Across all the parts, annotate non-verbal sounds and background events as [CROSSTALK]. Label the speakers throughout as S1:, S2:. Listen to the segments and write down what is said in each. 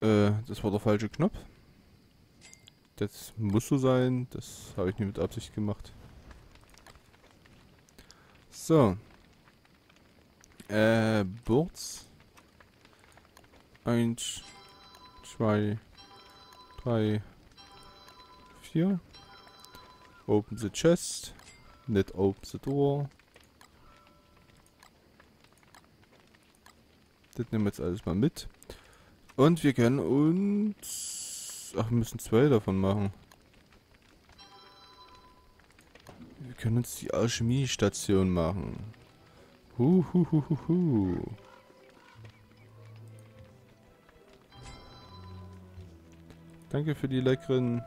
S1: Äh, das war der falsche Knopf. Das muss so sein. Das habe ich nie mit Absicht gemacht. So. Äh, Boards. Eins, zwei, drei, vier. Open the chest. Nicht open the door. Das nehmen wir jetzt alles mal mit. Und wir können uns... Ach, wir müssen zwei davon machen. Wir können uns die Alchemiestation machen. Huhuhuhuhu. Danke für die leckeren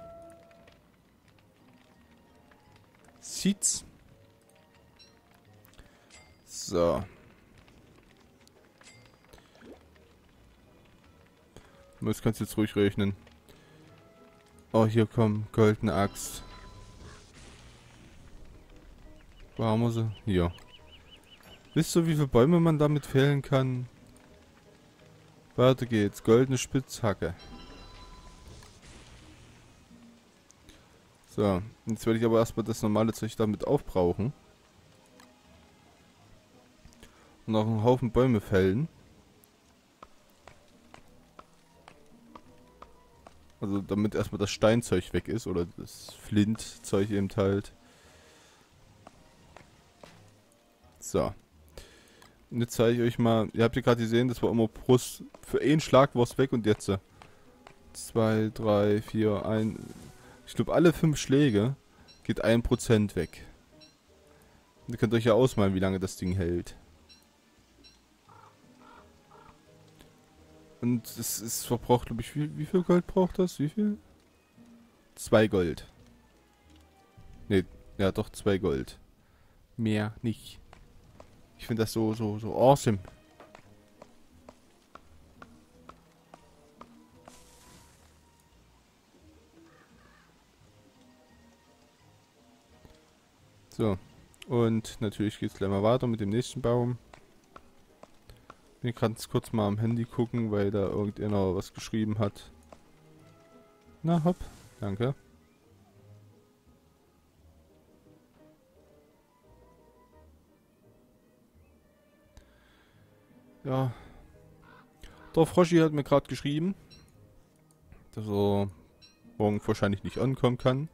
S1: Seeds. So. Das kannst du jetzt ruhig rechnen. Oh, hier komm, goldene Axt. Haben wir sie? Hier. Wisst ihr, wie viele Bäume man damit fällen kann? Weiter geht's. Goldene Spitzhacke. So, jetzt werde ich aber erstmal das normale Zeug damit aufbrauchen. Und auch einen Haufen Bäume fällen. Also damit erstmal das Steinzeug weg ist oder das Flintzeug eben halt. So. Und jetzt zeige ich euch mal, ihr habt ja gerade gesehen, das war immer Brust. Für einen Schlag war es weg und jetzt. 2, 3, 4, 1. Ich glaube alle fünf Schläge geht 1% weg. Und ihr könnt euch ja ausmalen, wie lange das Ding hält. Und es, es verbraucht, glaube ich, wie, wie viel Gold braucht das? Wie viel? Zwei Gold. Ne, ja doch, zwei Gold. Mehr nicht. Ich finde das so, so, so awesome. So. Und natürlich geht es gleich mal weiter mit dem nächsten Baum. Ich kann kurz mal am Handy gucken, weil da irgendeiner was geschrieben hat. Na, hopp. Danke. Ja. Der Froschi hat mir gerade geschrieben, dass er morgen wahrscheinlich nicht ankommen kann.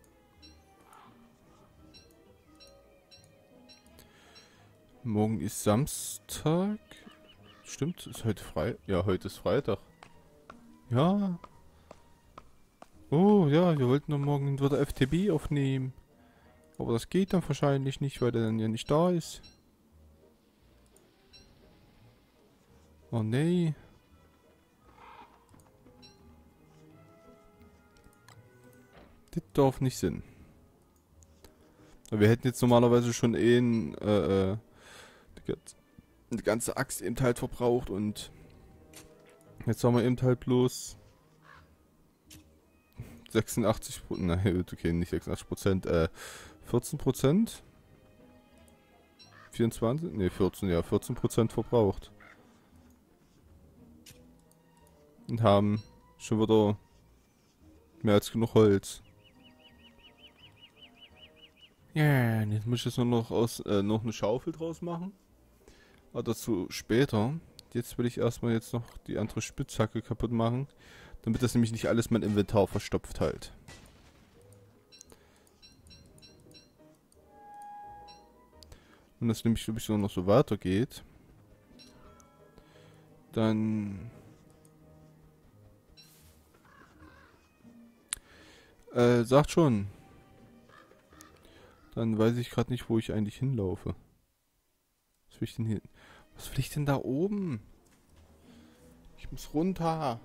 S1: Morgen ist Samstag. Stimmt, ist heute frei. Ja, heute ist Freitag. Ja. Oh, ja, wir wollten doch morgen wieder FTB aufnehmen. Aber das geht dann wahrscheinlich nicht, weil der dann ja nicht da ist. Oh nee. Das darf nicht sein. Wir hätten jetzt normalerweise schon eh ein, äh, äh, die ganze Axt eben halt verbraucht und jetzt haben wir eben halt bloß 86 nein, okay, nicht 86 Prozent, äh, 14 Prozent? 24? Ne, 14, ja, 14 Prozent verbraucht. Und haben schon wieder mehr als genug Holz. Ja, jetzt muss ich jetzt nur noch aus, äh, noch eine Schaufel draus machen. Aber dazu später. Jetzt will ich erstmal jetzt noch die andere Spitzhacke kaputt machen. Damit das nämlich nicht alles mein Inventar verstopft halt. Und das nämlich, glaube ich, so noch so weitergeht. Dann... Äh, sagt schon. Dann weiß ich gerade nicht, wo ich eigentlich hinlaufe. Was will ich denn hier... Was will ich denn da oben? Ich muss runter.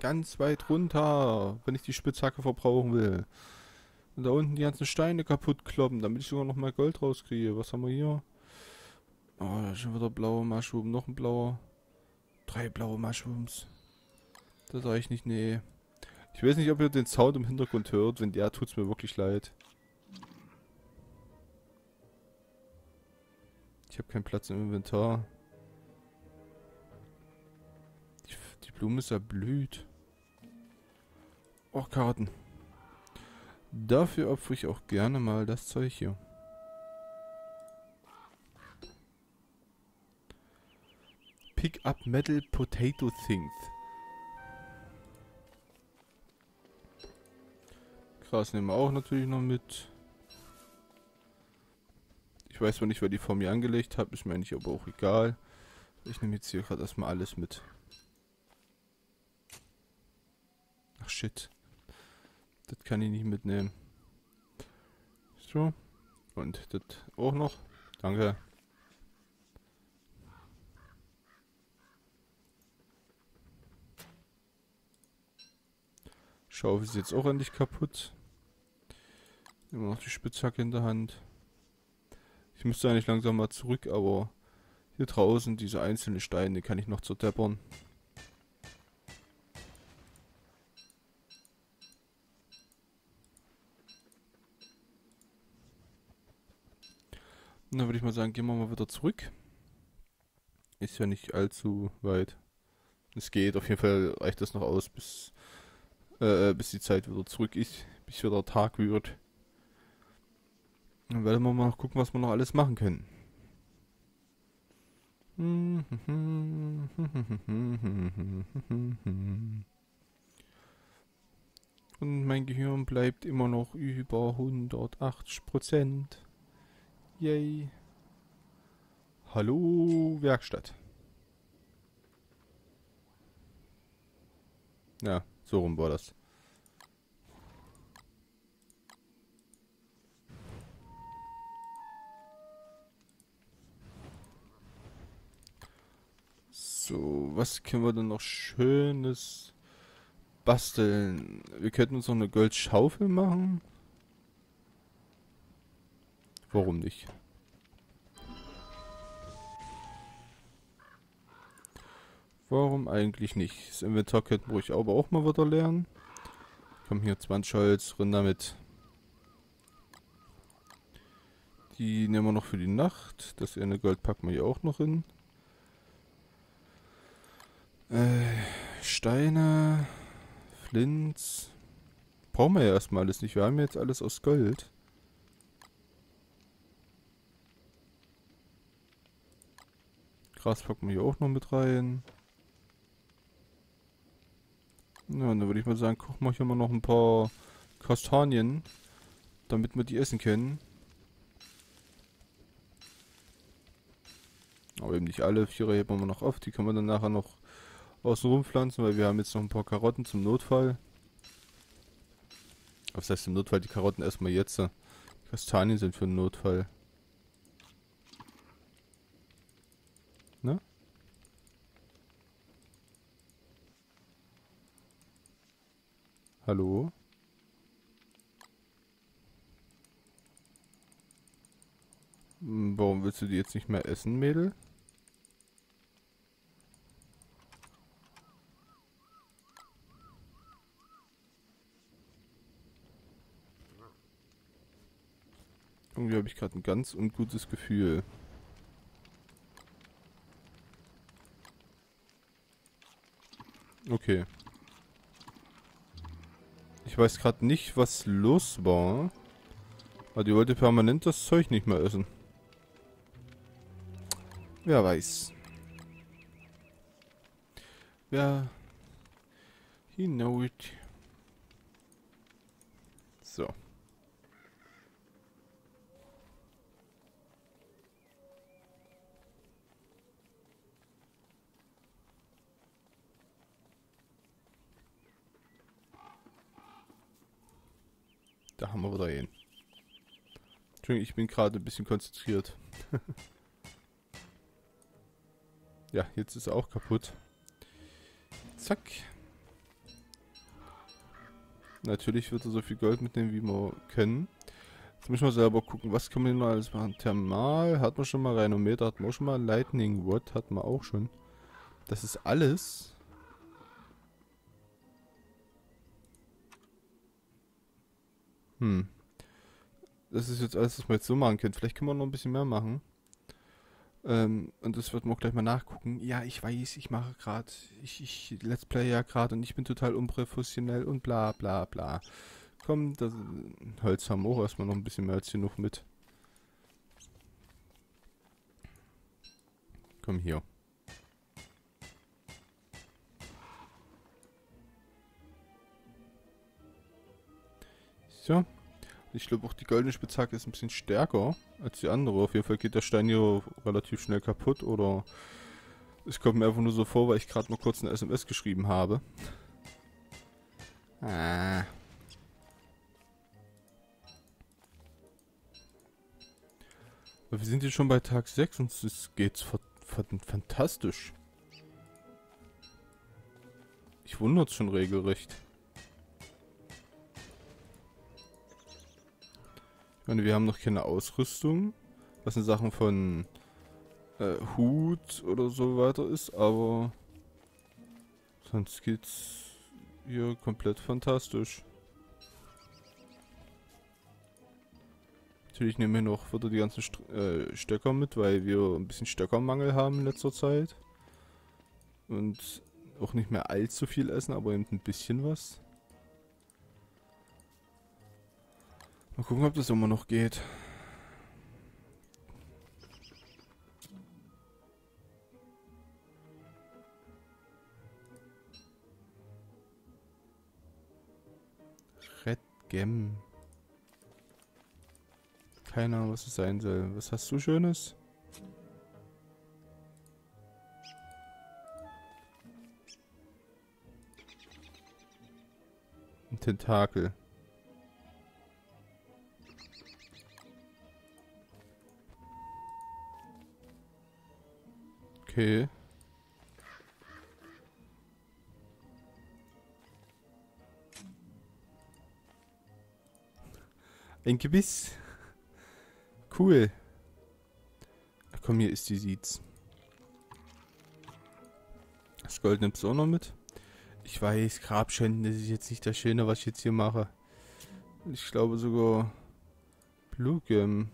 S1: Ganz weit runter, wenn ich die Spitzhacke verbrauchen will. Und da unten die ganzen Steine kaputt kloppen, damit ich sogar noch mal Gold rauskriege. Was haben wir hier? Oh, da ist schon wieder blaue Mushroom. Noch ein blauer. Drei blaue Mushrooms. Das sage ich nicht, nee. Ich weiß nicht, ob ihr den Sound im Hintergrund hört. Wenn der, tut's mir wirklich leid. Ich habe keinen Platz im Inventar. Die, die Blume ist ja blüht. Och, Karten. Dafür opfere ich auch gerne mal das Zeug hier. Pick up Metal Potato Things. Gras nehmen wir auch natürlich noch mit. Ich weiß zwar nicht, wer die vor mir angelegt hat, ist mir eigentlich aber auch egal. Ich nehme jetzt hier gerade erstmal alles mit. Ach shit. Das kann ich nicht mitnehmen. So. Und das auch noch. Danke. Schaufel ist jetzt auch endlich kaputt. Immer noch die Spitzhacke in der Hand. Ich müsste eigentlich langsam mal zurück, aber hier draußen diese einzelnen Steine kann ich noch zerdeppern. Und dann würde ich mal sagen, gehen wir mal wieder zurück. Ist ja nicht allzu weit. Es geht, auf jeden Fall reicht das noch aus, bis, äh, bis die Zeit wieder zurück ist, bis wieder Tag wird. Dann werden wir mal gucken, was wir noch alles machen können. Und mein Gehirn bleibt immer noch über 180 Prozent. Yay. Hallo, Werkstatt. Ja, so rum war das. Was können wir denn noch Schönes basteln? Wir könnten uns noch eine Goldschaufel machen. Warum nicht? Warum eigentlich nicht? Das Inventar könnten wir aber auch mal wieder lernen. Komm hier, 20 Holz, drin damit. Die nehmen wir noch für die Nacht. Das eine Gold packen wir hier auch noch hin. Äh, Steine, Flints. Brauchen wir ja erstmal alles nicht. Wir haben jetzt alles aus Gold. Gras packen wir hier auch noch mit rein. Ja, dann würde ich mal sagen, kochen wir hier mal noch ein paar Kastanien, damit wir die essen können. Aber eben nicht alle, Vierer heben wir noch auf, die können wir dann nachher noch außen pflanzen, weil wir haben jetzt noch ein paar Karotten zum Notfall. Was heißt im Notfall? Die Karotten erstmal jetzt. Kastanien sind für den Notfall. Ne? Hallo? Hm, warum willst du die jetzt nicht mehr essen, Mädel? Irgendwie habe ich gerade ein ganz ungutes Gefühl. Okay. Ich weiß gerade nicht, was los war. Aber die wollte permanent das Zeug nicht mehr essen. Wer weiß. Wer... He know it. So. Da haben wir wieder einen. Entschuldigung, ich bin gerade ein bisschen konzentriert. [LAUGHS] ja, jetzt ist er auch kaputt. Zack. Natürlich wird er so viel Gold mitnehmen, wie wir können. Jetzt müssen wir selber gucken, was können wir denn alles machen. Thermal hat man schon mal, Rhinometer hat man auch schon mal, Lightning Wood hat man auch schon. Das ist alles. Hm. Das ist jetzt alles, was wir jetzt so machen können. Vielleicht können wir noch ein bisschen mehr machen. Äh, Ähm, und das wird man auch gleich mal nachgucken. Ja, ich weiß, ich mache gerade, ich, ich Let's Play ja gerade und ich bin total unprofessionell und bla bla bla. Komm, das Holz haben wir auch erstmal noch ein bisschen mehr als genug mit. Komm hier. So. Ich glaube auch die goldene Spitzhacke ist ein bisschen stärker als die andere. Auf jeden Fall geht der Stein hier relativ schnell kaputt oder es kommt mir einfach nur so vor, weil ich gerade mal kurz eine SMS geschrieben habe. Ah. wir sind jetzt schon bei Tag 6 und es geht fantastisch. Ich wundert schon regelrecht. Meine, wir haben noch keine Ausrüstung, was in Sachen von äh, Hut oder so weiter ist, aber sonst geht's hier komplett fantastisch. Natürlich nehmen wir noch wieder die ganzen St äh, Stöcker mit, weil wir ein bisschen Stöckermangel haben in letzter Zeit. Und auch nicht mehr allzu viel essen, aber eben ein bisschen was. Mal gucken, ob das immer noch geht. Red Gem. Keine Ahnung, was es sein soll. Was hast du Schönes? Ein Tentakel. Okay. Ein Gebiss. Cool. Ach komm, hier ist die Seeds. Das Gold nimmst du auch noch mit. Ich weiß, Grabschänden, das ist jetzt nicht das Schöne, was ich jetzt hier mache. Ich glaube sogar Blue Gem.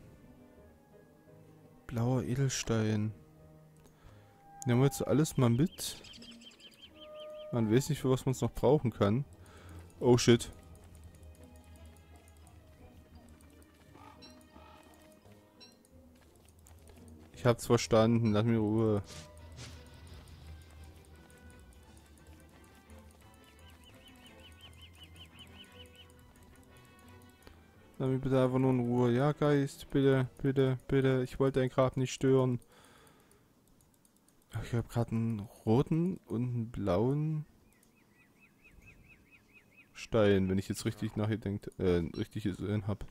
S1: Blauer Edelstein. Nehmen wir jetzt alles mal mit. Man weiß nicht, für was man es noch brauchen kann. Oh shit. Ich hab's verstanden, lass mir Ruhe. Lass mich bitte einfach nur in Ruhe. Ja, Geist, bitte, bitte, bitte. Ich wollte dein Grab nicht stören. Ich habe gerade einen roten und einen blauen Stein, wenn ich jetzt richtig nachgedenkt, äh, richtig gesehen habe.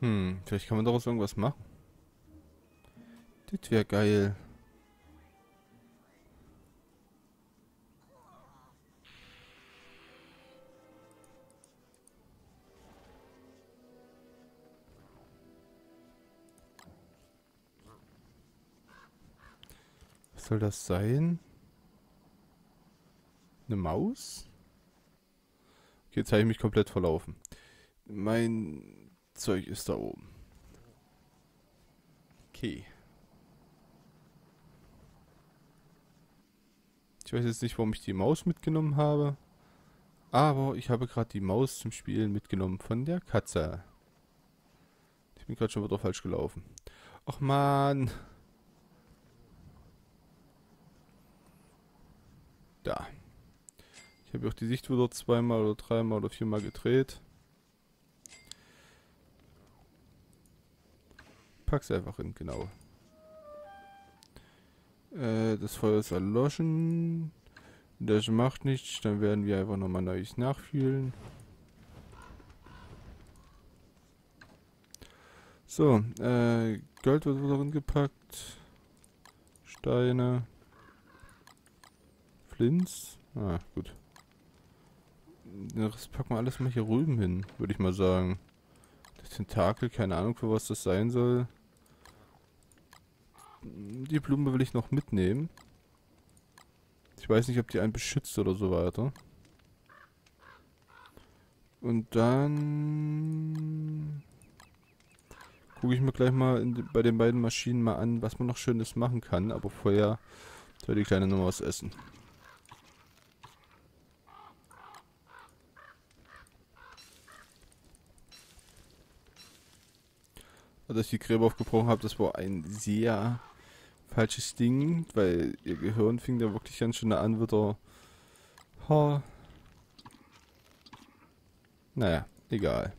S1: Hm, vielleicht kann man daraus irgendwas machen. Das wäre geil. Soll das sein? Eine Maus? Okay, jetzt habe ich mich komplett verlaufen. Mein Zeug ist da oben. Okay. Ich weiß jetzt nicht, warum ich die Maus mitgenommen habe. Aber ich habe gerade die Maus zum Spielen mitgenommen von der Katze. Ich bin gerade schon wieder falsch gelaufen. Och man. Da. Ich habe auch die Sicht wieder zweimal oder dreimal oder viermal gedreht. Pack's einfach hin, genau. Äh, das Feuer ist erloschen. Das macht nichts, dann werden wir einfach nochmal neues nachfühlen. So, äh, Gold wird wieder drin gepackt. Steine. Flints. Ah, gut. Das packen wir alles mal hier rüben hin, würde ich mal sagen. Das Tentakel, keine Ahnung für was das sein soll. Die Blume will ich noch mitnehmen. Ich weiß nicht, ob die einen beschützt oder so weiter. Und dann... gucke ich mir gleich mal in, bei den beiden Maschinen mal an, was man noch Schönes machen kann. Aber vorher soll die Kleine noch was essen. Als ich die Gräber aufgebrochen habe, das war ein sehr falsches Ding, weil ihr Gehirn fing da wirklich ganz schön an wieder... Ha. Naja, egal.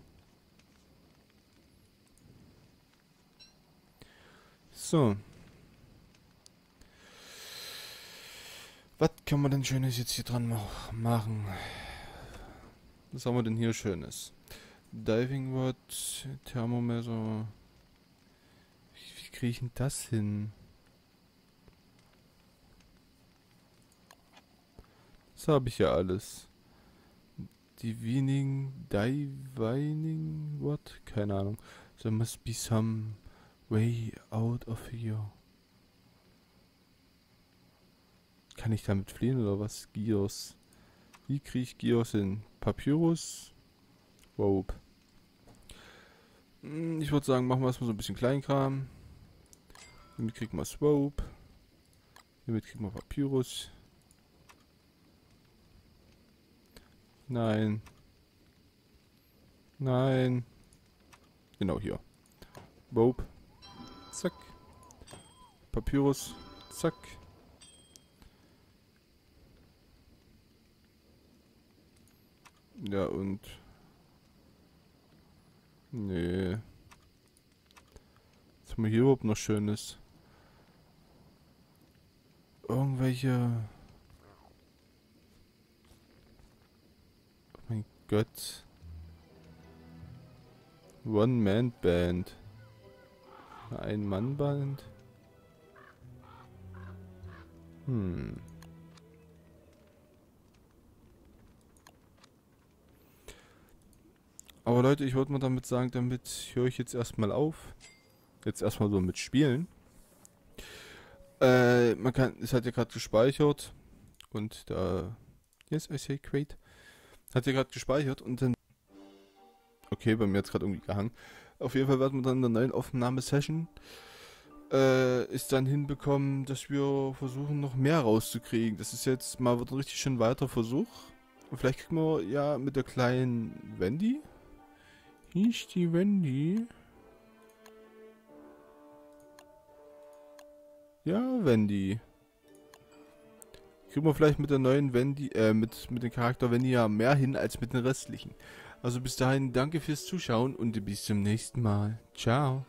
S1: So. Was kann man denn Schönes jetzt hier dran machen? Was haben wir denn hier Schönes? Diving Rod, Thermometer. Kriege ich denn das hin? Das habe ich ja alles. Divining, Divining, what? Keine Ahnung. There must be some way out of here. Kann ich damit fliehen oder was? Gears. Wie kriege ich Gears hin? Papyrus? Rope. Hm, ich würde sagen, machen wir erstmal so ein bisschen Kleinkram. Damit kriegen wir Swope. Damit kriegen wir Papyrus. Nein. Nein. Genau hier. Rope. Zack. Papyrus. Zack. Ja, und... Nee. Was haben wir hier überhaupt noch Schönes? Irgendwelche... Oh mein Gott. One-Man-Band. Ein-Mann-Band? Hm. Aber Leute, ich wollte mal damit sagen, damit höre ich jetzt erstmal auf. Jetzt erstmal so mit Spielen. Äh, man kann, es hat ja gerade gespeichert. Und da, yes, I say great. Hat ja gerade gespeichert und dann, okay, bei mir hat es gerade irgendwie gehangen. Auf jeden Fall werden wir dann in der neuen Aufnahmesession äh, ist dann hinbekommen, dass wir versuchen, noch mehr rauszukriegen. Das ist jetzt mal wieder ein richtig schön weiter Versuch. Und vielleicht kriegen wir ja mit der kleinen Wendy, hieß die Wendy? Ja, Wendy. Kriegen wir vielleicht mit der neuen Wendy, äh, mit, mit dem Charakter Wendy ja mehr hin als mit den restlichen. Also bis dahin, danke fürs Zuschauen und bis zum nächsten Mal. Ciao.